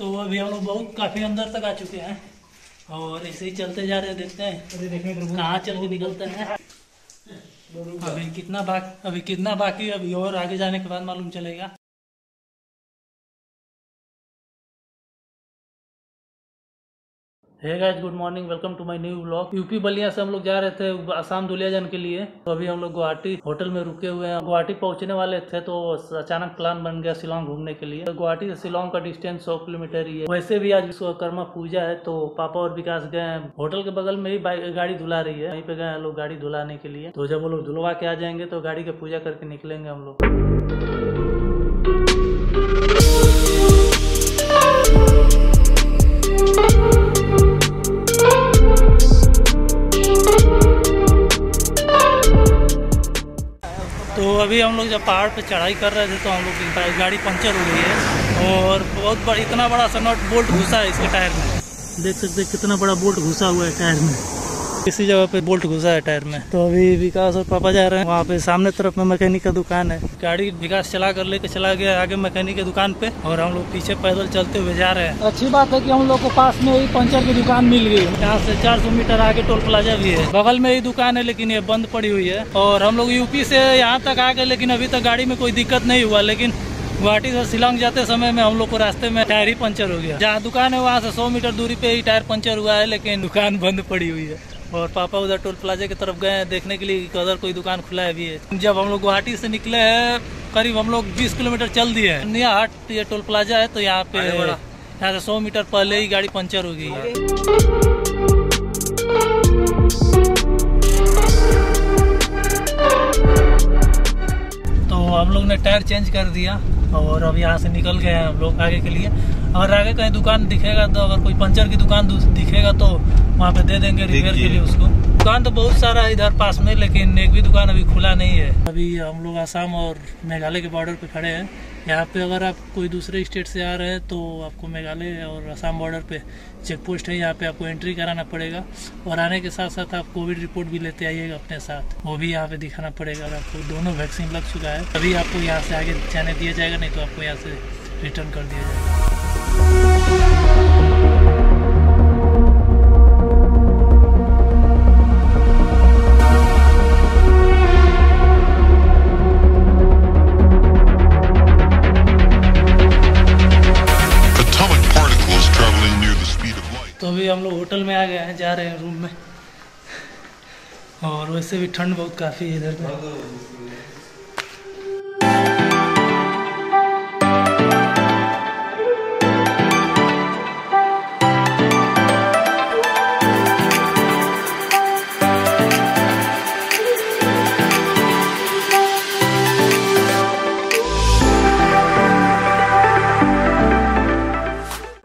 तो अभी हम लोग बहुत काफ़ी अंदर तक आ चुके हैं। और ऐसे ही चलते जा रहे हैं देखते हैं। कहाँ चल के निकलते हैं। अभी कितना बाकी अभी कितना बाकी अभी और आगे जाने के बाद मालूम चलेगा। Hey guys good morning welcome to my new blog UP Ballia से हम लोग जा रहे थे आसाम दुलियाजन के लिए। तो अभी हम लोग गुवाहाटी होटल में रुके हुए हैं। गुवाहाटी पहुँचने वाले थे तो अचानक प्लान बन गया शिलोंग घूमने के लिए। तो गुवाहाटी से शिलोंग का डिस्टेंस सौ किलोमीटर ही है। वैसे भी आज विश्वकर्मा पूजा है तो पापा और विकास गए हैं। होटल के बगल में ही गाड़ी धुला रही है। वहीं पे गए हैं लोग गाड़ी धुलाने के लिए। तो जब वो लोग धुलवा के आ जाएँगे तो गाड़ी की पूजा करके निकलेंगे हम लोग। अभी हम लोग जब पहाड़ पे चढ़ाई कर रहे थे तो हम लोग की गाड़ी पंचर हो गई है और बहुत बड़ा, इतना बड़ा सा नट बोल्ट घुसा है इसके टायर में। देख सकते कितना बड़ा बोल्ट घुसा हुआ है टायर में। इसी जगह पे बोल्ट घुसा है टायर में। तो अभी विकास और पापा जा रहे हैं। वहाँ पे सामने तरफ़ में मैकेनिक का दुकान है। गाड़ी विकास चला कर लेके चला गया आगे मैकेनिक की दुकान पे और हम लोग पीछे पैदल चलते हुए जा रहे हैं। अच्छी बात है की हम लोग को पास में ही पंचर की दुकान मिल गई यहाँ से 400 मीटर आगे टोल प्लाजा भी है। बगल में ही दुकान है लेकिन ये बंद पड़ी हुई है। और हम लोग यूपी से यहाँ तक आ गए लेकिन अभी तक गाड़ी में कोई दिक्कत नहीं हुआ। लेकिन गुवाहाटी से शिलोंग जाते समय में हम लोग को रास्ते में टायर ही पंचर हो गया। जहाँ दुकान है वहाँ से 100 मीटर दूरी पे ही टायर पंचर हुआ है लेकिन दुकान बंद पड़ी हुई है। और पापा उधर टोल प्लाजा की तरफ़ गए हैं देखने के लिए कि उधर कोई दुकान खुला है अभी है। जब हम लोग गुवाहाटी से निकले हैं करीब हम लोग 20 किलोमीटर चल दिए हैं। निया हाट ये टोल प्लाजा है तो यहाँ पे यहाँ से 100 मीटर पहले ही गाड़ी पंचर हो गई है। हम लोग ने टायर चेंज कर दिया और अब यहाँ से निकल गए हैं हम लोग आगे के लिए। अगर आगे कहीं दुकान दिखेगा तो अगर कोई पंचर की दुकान दिखेगा तो वहाँ पे दे देंगे रिपेयर के लिए उसको। दुकान तो बहुत सारा है इधर पास में, लेकिन एक भी दुकान अभी खुला नहीं है। अभी हम लोग आसाम और मेघालय के बॉर्डर पे खड़े हैं। यहाँ पे अगर आप कोई दूसरे स्टेट से आ रहे हैं तो आपको मेघालय और आसाम बॉर्डर पे चेक पोस्ट है। यहाँ पे आपको एंट्री कराना पड़ेगा और आने के साथ साथ आप कोविड रिपोर्ट भी लेते आइएगा अपने साथ। वो भी यहाँ पे दिखाना पड़ेगा और आपको। दोनों वैक्सीन लग चुका है। तभी आपको यहाँ से आगे जाने दिया जाएगा, नहीं तो आपको यहाँ से रिटर्न कर दिया जाएगा। वैसे भी ठंड बहुत काफ़ी है इधर में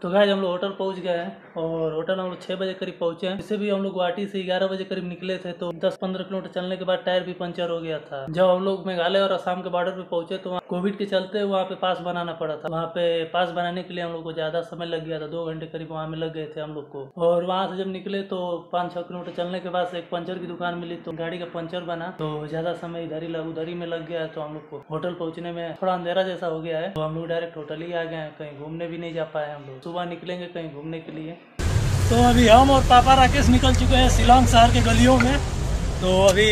तो गाइस हम लोग होटल पहुँच गए हैं और होटल हम लोग छः बजे करीब पहुँचे हैं। इससे भी हम लोग गुवाहाटी से ग्यारह बजे करीब निकले थे तो 10-15 किलोमीटर चलने के बाद टायर भी पंचर हो गया था। जब हम लोग मेघालय और असम के बॉर्डर पे पहुँचे तो वहाँ कोविड के चलते वहाँ पे पास बनाना पड़ा था। वहाँ पे पास बनाने के लिए हम लोग को ज़्यादा समय लग गया था। दो घंटे करीब वहाँ में लग गए थे हम लोग को। और वहाँ से जब निकले तो पाँच छः किलोमीटर चलने के बाद एक पंचर की दुकान मिली तो गाड़ी का पंचर बना तो ज़्यादा समय इधर ही लग, उधर ही में लग गया तो हम लोग को होटल पहुँचने में थोड़ा अंधेरा जैसा हो गया है। तो हम लोग डायरेक्ट होटल ही आ गए हैं। कहीं घूमने भी नहीं जा पाए हम लोग। सुबह निकलेंगे कहीं घूमने के लिए। तो अभी हम और पापा राकेश निकल चुके हैं शिलोंग शहर के गलियों में। तो अभी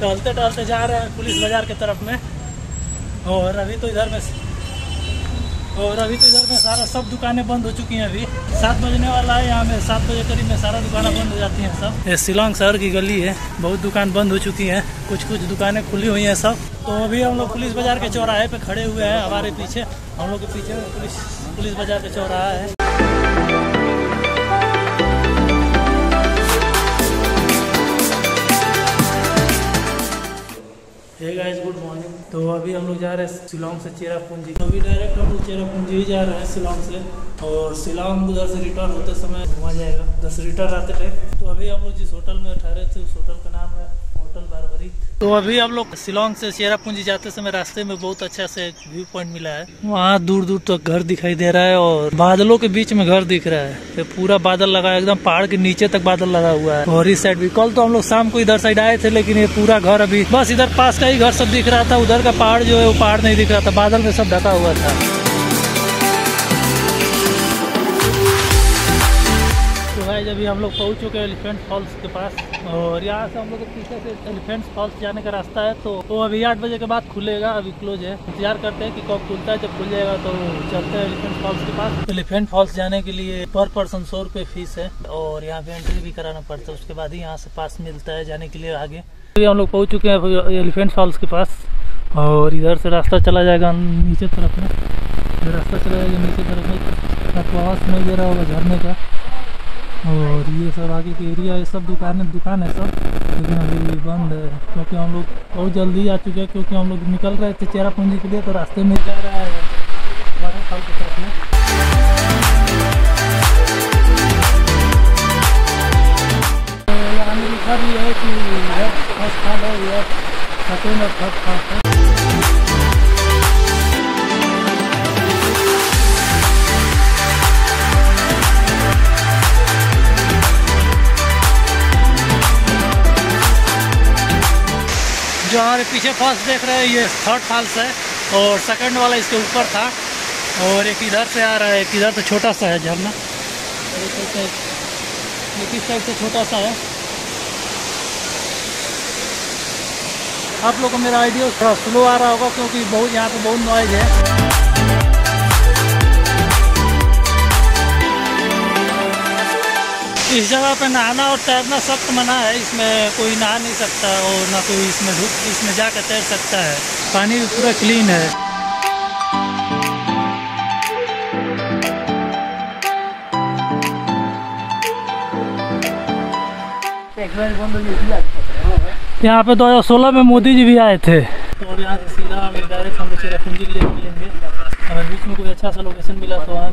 टहलते टहलते जा रहे हैं पुलिस बाज़ार की तरफ़ में। और अभी तो इधर में और अभी तो इधर में सारा सब दुकानें बंद हो चुकी हैं अभी। सात बजने वाला है, यहाँ में सात बजे करीब में सारा दुकानें बंद हो जाती हैं सब। ये शिलोंग शहर की गली है, बहुत दुकान बंद हो चुकी हैं। कुछ कुछ दुकानें खुली हुई हैं सब। तो अभी हम लोग पुलिस बाज़ार के चौराहे पे खड़े हुए हैं, हमारे पीछे। हम लोग के पीछे पुलिस पुलिस बाज़ार का चौराहा है। गाइस गुड मॉर्निंग तो अभी हम लोग जा रहे हैं शिलोंग से चेरापूंजी। तो अभी डायरेक्ट हम लोग चेरापूंजी ही जा रहे हैं शिलोंग से। और शिलोंग उधर से रिटर्न होते समय घुमा जाएगा। दस रिटर्न आते थे तो अभी हम लोग जिस होटल में ठहरे थे, उस होटल का नाम है तो अभी हम लोग शिलोंग से चेरापूंजी जाते समय रास्ते में बहुत अच्छा से व्यू पॉइंट मिला है। वहाँ दूर दूर तक तो घर दिखाई दे रहा है और बादलों के बीच में घर दिख रहा है। ये पूरा बादल लगा है, एकदम पहाड़ के नीचे तक बादल लगा हुआ है। और इस साइड भी। कल तो हम लोग शाम को इधर साइड आए थे, लेकिन ये पूरा घर अभी बस इधर पास का ही घर सब दिख रहा था। उधर का पहाड़ जो है, वो पहाड़ नहीं दिख रहा था। बादल में सब ढका हुआ था। गाइज़ अभी हम लोग पहुँच चुके हैं एलिफेंट फॉल्स के पास, और यहाँ से हम लोग पीछे से एलिफेंट फॉल्स जाने का रास्ता है तो वो अभी आठ बजे के बाद खुलेगा, अभी क्लोज है। इंतज़ार करते हैं कि कब खुलता है, जब खुल जाएगा तो चलते हैं एलिफेंट फॉल्स के पास। एलिफेंट फॉल्स जाने के लिए पर पर्सन सौ रुपये फ़ीस है, और यहाँ पे एंट्री भी कराना पड़ता है, उसके बाद ही यहाँ से पास मिलता है जाने के लिए आगे। अभी हम लोग पहुँच चुके हैं एलिफेंट फॉल्स के पास, और इधर से रास्ता चला जाएगा नीचे तरफ़ में। रास्ता चला जाएगा नीचे तरफ़ में नहीं दे रहा होगा झरने का। और ये सब आगे के एरिया, ये सब दुकान दुकान है सब। लेकिन अभी बंद है, क्योंकि हम लोग बहुत जल्दी आ चुके हैं, क्योंकि हम लोग निकल रहे थे चेरापूंजी के लिए तो रास्ते में जा रहा है। वाटरफॉल तो है कि फ़र्स्ट है सेकेंड और थर्ड है। जो हमारे पीछे फ़र्स्ट देख रहे हैं, ये थर्ड फॉल्स है, और सेकंड वाला इसके ऊपर था, और एक इधर से आ रहा है, एक इधर से छोटा सा है झरना। एक इस साइड से छोटा सा है। आप लोग को मेरा आइडिया थोड़ा स्लो आ रहा होगा, क्योंकि बहुत, यहाँ पे बहुत नॉइज़ है। इस जगह पे नहाना और तैरना सख्त मना है, इसमें कोई नहा नहीं सकता और ना कोई इसमें धूप, इसमें जाकर तैर सकता है। पानी भी पूरा क्लीन है। यहाँ पे 2016 में मोदी जी भी आए थे। तो अब यहाँ से सीधा डायरेक्ट हम लोग चेरापूंजी के लिए निकलेंगे। अगर बीच में कोई अच्छा सा लोकेशन मिला तो वहाँ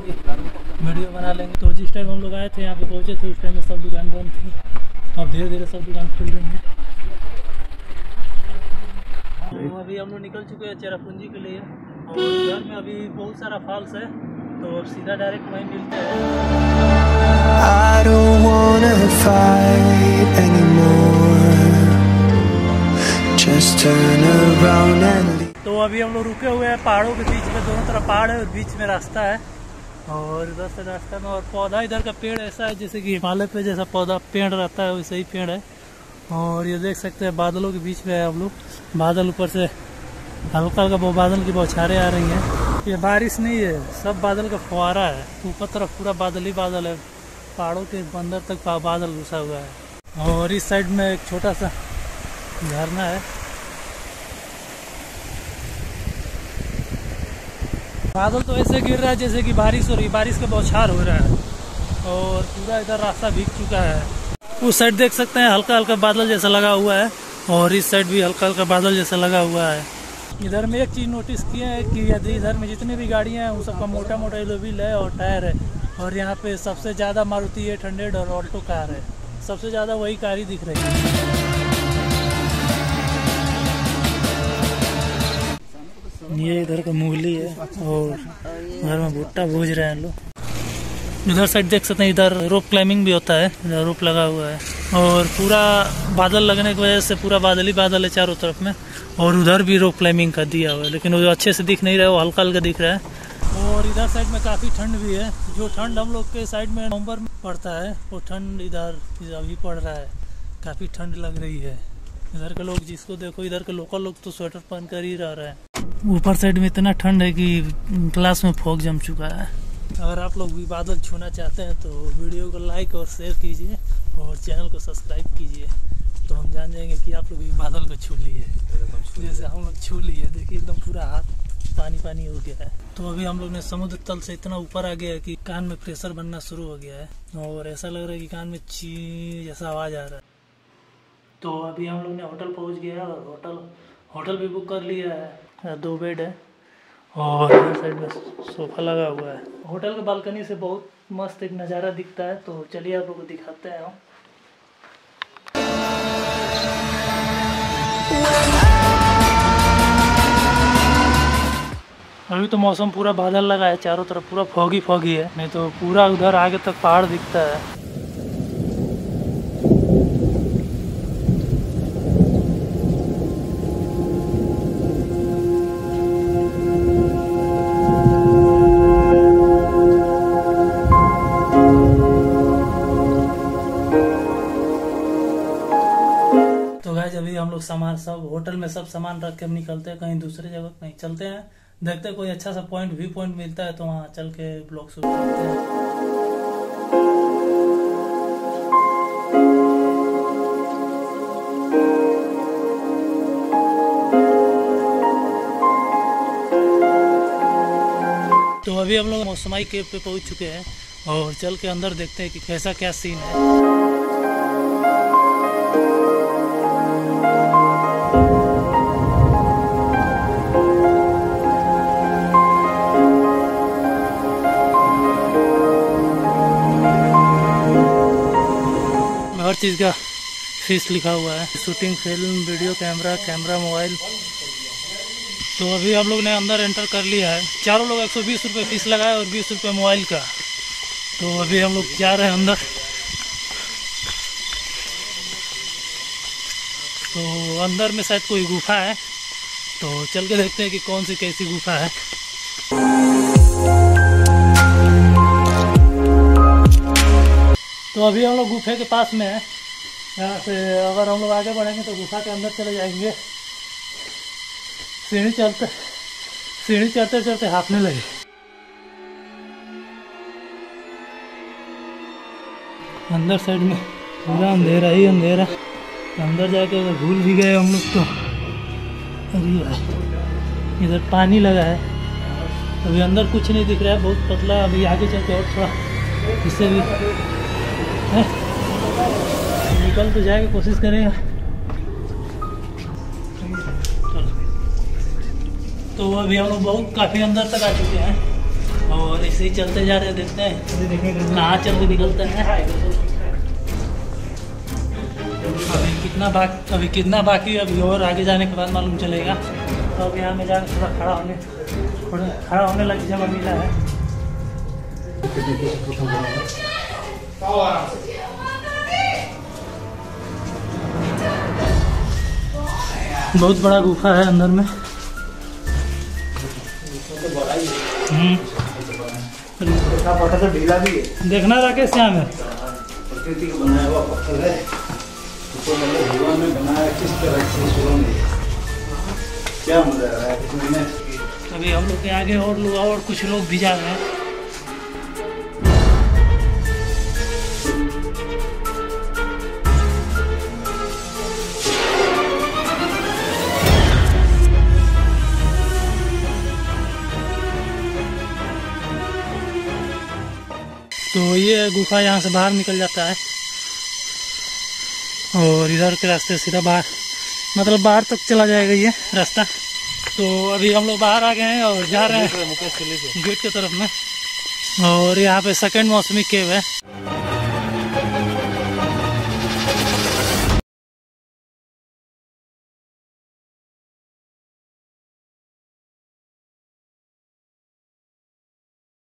वीडियो बना लेंगे। तो जिस टाइम हम लोग आए थे यहाँ पे पहुँचे थे उस टाइम में सब दुकान बंद थी। अब धीरे धीरे सब दुकान खुल रही है। तो अभी हम लोग निकल चुके हैं चेरापूंजी के लिए। और उधर में अभी बहुत सारा फॉल्स है तो अब सीधा डायरेक्ट वहीं मिलते हैं. तो अभी हम लोग रुके हुए हैं पहाड़ों के बीच में दोनों तरफ़ पहाड़ है बीच में रास्ता है। और इधर से रास्ता में और पौधा इधर का पेड़ ऐसा है जैसे कि हिमालय पे जैसा पौधा पेड़ रहता है, वैसे ही पेड़ है। और ये देख सकते हैं बादलों के बीच में है हम लोग। बादल ऊपर से हल्का हल्का वो बादल की बौछारें आ रही हैं। ये बारिश नहीं है, सब बादल का फुहारा है। ऊपर तरफ़ पूरा बादल ही बादल है। पहाड़ों के अंदर तक बादल घुसा हुआ है। और इस साइड में एक छोटा सा झरना है। बादल तो ऐसे गिर रहा है जैसे कि बारिश हो रही बारिश का बौछार हो रहा है। और पूरा इधर रास्ता भीग चुका है। उस साइड देख सकते हैं, हल्का हल्का बादल जैसा लगा हुआ है। और इस साइड भी हल्का हल्का बादल जैसा लगा हुआ है। इधर में एक चीज़ नोटिस किए है कि यदि इधर में जितनी भी गाड़ियाँ हैं, उन सबका मोटा मोटा एलोविल है और टायर है। और यहाँ पे सबसे ज़्यादा मारुति एट हंड्रेड और ऑल्टो कार है। सबसे ज़्यादा वही कार ही दिख रही है। ये इधर का मूली है और उधर में भुट्टा भूज रहे हैं लोग। इधर साइड देख सकते हैं, इधर रोप क्लाइंबिंग भी होता है, इधर रोप लगा हुआ है। और पूरा बादल लगने की वजह से पूरा बादल ही बादल है चारों तरफ़ में, और उधर भी रोप क्लाइंबिंग का दिया हुआ है, लेकिन वो अच्छे से दिख नहीं रहा है, वो हल्का हल्का दिख रहा है। और इधर साइड में काफ़ी ठंड भी है, जो ठंड हम लोग के साइड में नवंबर में पड़ता है, वो ठंड इधर अभी पड़ रहा है। काफ़ी ठंड लग रही है। इधर के लोग जिसको देखो, इधर के लोकल लोग तो स्वेटर पहन कर ही रह रहे हैं। ऊपर साइड में इतना ठंड है कि क्लास में फोग जम चुका है। अगर आप लोग भी बादल छूना चाहते हैं तो वीडियो को लाइक और शेयर कीजिए और चैनल को सब्सक्राइब कीजिए। तो हम जान जाएँगे कि आप लोग भी बादल को छू लिए। जैसे हम लोग छू लिए, देखिए एकदम पूरा हाथ पानी पानी हो गया है। तो अभी हम लोग ने समुद्र तल से इतना ऊपर आ गया है कि कान में प्रेशर बनना शुरू हो गया है और ऐसा लग रहा है कि कान में ची जैसा आवाज़ आ रहा है। तो अभी हम लोग ने होटल पहुँच गया है और होटल होटल भी बुक कर लिया है। दो बेड है और साइड में सोफा लगा हुआ है। होटल के बालकनी से बहुत मस्त एक नज़ारा दिखता है तो चलिए आप लोग को दिखाते हैं हम। अभी तो मौसम पूरा बादल लगा है, चारों तरफ़ पूरा फॉगी फॉगी है, नहीं तो पूरा उधर आगे तक पहाड़ दिखता है। लोग सामान सब होटल में सब सामान रख के हम निकलते हैं, कहीं दूसरे जगह कहीं चलते हैं। देखते हैं कोई अच्छा सा पॉइंट व्यू पॉइंट मिलता है तो वहाँ चल के ब्लॉग शूट करते हैं। तो अभी हम लोग मौसमाई केव पे पहुँच चुके हैं और चल के अंदर देखते हैं कि कैसा क्या सीन है। हर चीज़ का फ़ीस लिखा हुआ है। Shooting film video camera camera mobile तो अभी हम लोग ने अंदर एंटर कर लिया है। चारों लोग एक सौ बीस रुपये फ़ीस लगाए और बीस रुपये मोबाइल का। तो अभी हम लोग जा रहे हैं अंदर। तो अंदर में शायद कोई गुफा है। तो चल के देखते हैं कि कौन सी कैसी गुफा है। तो अभी हम लोग गुफे के पास में है। यहाँ से अगर हम लोग आगे बढ़ेंगे तो गुफा के अंदर चले जाएँगे। सीढ़ी चलते सीढ़ी चढ़ते चढ़ते हाफने लगे। अंदर साइड में पूरा अंधेरा ही अंधेरा। अंदर जाके अगर भूल भी गए हम लोग तो। अरे यार इधर पानी लगा है। अभी अंदर कुछ नहीं दिख रहा है, बहुत पतला। अभी आगे चलते और थोड़ा, इससे भी निकल तो जाएगा कोशिश करेगा। तो अभी हम लोग बहुत काफ़ी अंदर तक आ चुके हैं और ऐसे ही चलते जा रहे हैं देखते हैं। कहाँ चल के निकलते हैं। अभी कितना बाकी अभी कितना बाकी अभी और आगे जाने के बाद मालूम चलेगा। तो अब यहाँ में जाकर थोड़ा खड़ा होने थोड़ा खड़ा होने लगी जगह मिला है। बहुत बड़ा गुफा है अंदर में। तो ढीला भी है देखना राकेश यहाँ में। प्रकृति का बनाया हुआ पत्थर है उसको मतलब बनाया किस तरह से क्या मज़ा आ रहा है अभी हम लोग के आगे और लोग और कुछ लोग भी जा रहे हैं। तो ये गुफा यहाँ से बाहर निकल जाता है। और इधर के रास्ते सीधा बाहर मतलब बाहर तक चला जाएगा ये रास्ता। तो अभी हम लोग बाहर आ गए हैं और जा रहे हैं गेट की तरफ़ में। और यहाँ पे सेकेंड मौसमी केव है।